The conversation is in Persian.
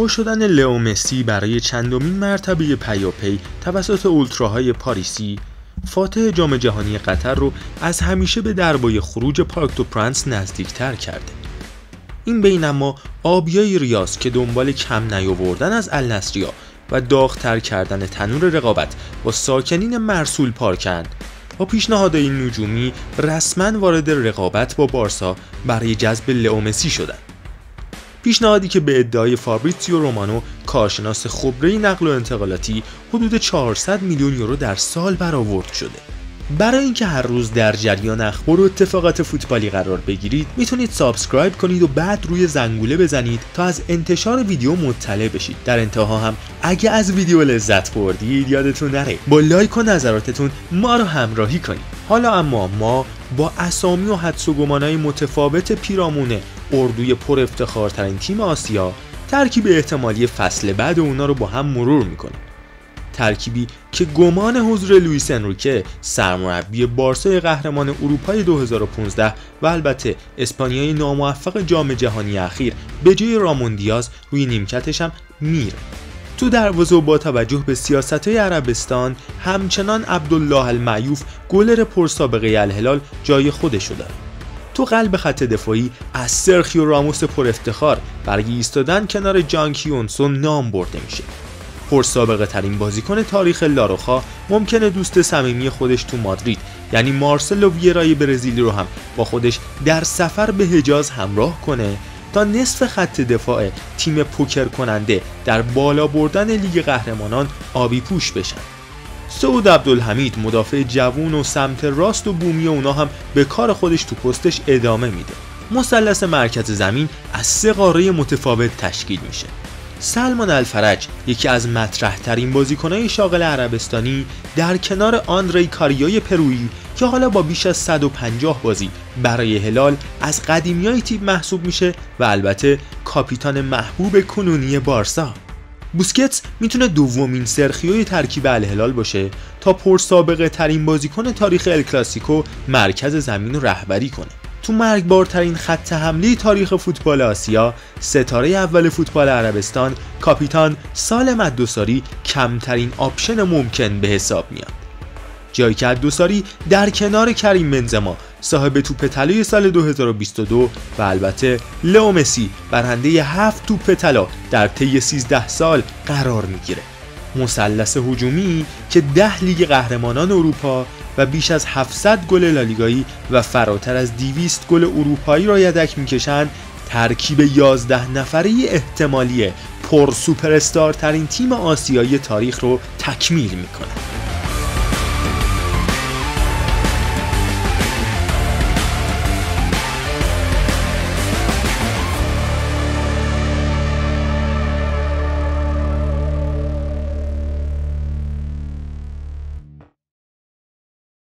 پر شدن لئو مسی برای چندمین مرتبه پیاپی توسط اولتراهای پاریسی فاتح جام جهانی قطر رو از همیشه به دربای خروج پارک دو پرنس نزدیکتر کرده. این بین اما آبیای ریاض که دنبال کم نیاوردن از النصریا و داغتر کردن تنور رقابت با ساکنین مرسول پارکند با پیشنهادهای نجومی رسما وارد رقابت با بارسا برای جذب لئو مسی شدند. پیشنهادی که به ادعای فابریتسیو رومانو کارشناس خبره نقل و انتقالاتی حدود 400 میلیون یورو در سال برآورد شده. برای اینکه هر روز در جریان اخبار و اتفاقات فوتبالی قرار بگیرید می‌تونید subscribe کنید و بعد روی زنگوله بزنید تا از انتشار ویدیو مطلع بشید. در انتها هم اگه از ویدیو لذت بردید یادتون نره. با لایک و نظراتتون ما رو همراهی کنید. حالا اما ما با اسامی و حدس و گمانهای متفاوت پیرامون اردوی پر افتخارترین تیم آسیا ترکیب احتمالی فصل بعد اونا رو با هم مرور می‌کنیم ترکیبی که گمان حضور لوئیس انریکه سرمربی بارسای قهرمان اروپای 2015 و البته اسپانیای ناموفق جام جهانی اخیر به جای رامون دیاز روی نیمکتش هم میره. تو دروازه با توجه به سیاست های عربستان همچنان عبدالله المعیوف گلر پرسابقه الهلال جای خودشو داره. تو قلب خط دفاعی از سرخیو راموس پر افتخار برای ایستادن کنار جان کیونسون نام برده میشه. پرسابقه ترین بازیکن تاریخ لاروخا ممکنه دوست صمیمی خودش تو مادرید یعنی مارسلو ویرای برزیلی رو هم با خودش در سفر به حجاز همراه کنه تا نصف خط دفاع تیم پوکر کننده در بالا بردن لیگ قهرمانان آبی پوش بشن. سعود عبدالحمید مدافع جوون و سمت راست و بومی اونا هم به کار خودش تو پستش ادامه میده. مثلث مرکز زمین از سه قاره متفاوت تشکیل میشه. سلمان الفرج یکی از مطرح ترین بازیکنهای شاغل عربستانی در کنار آندری کاریای پرویی که حالا با بیش از 150 بازی برای هلال از قدیمیای تیم محسوب میشه و البته کاپیتان محبوب کنونی بارسا. بوسکتس می‌تونه دومین سرخیوی ترکیب الهلال باشه تا پرسابقه ترین بازیکن تاریخ الکلاسیکو مرکز زمین رو رهبری کنه. تو مرگبارترین خط حمله تاریخ فوتبال آسیا ستاره اول فوتبال عربستان کاپیتان سالم دوساری کمترین آپشن ممکن به حساب میاد. جایی که دوساری در کنار کریم بنزما صاحب توپ طلای سال 2022 و البته لئو مسی برنده 7 توپ طلا در طی 13 سال قرار می‌گیره. مثلث هجومی که 10 لیگ قهرمانان اروپا و بیش از 700 گل لالیگایی و فراتر از 200 گل اروپایی را یدک می‌کشند ترکیب 11 نفره احتمالی پر سوپر ترین تیم آسیایی تاریخ رو تکمیل می‌کنه.